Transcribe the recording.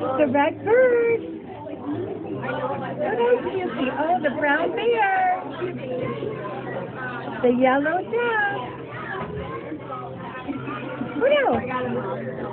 The red bird. What else do you see? Oh, the brown bear. The yellow dove. What else?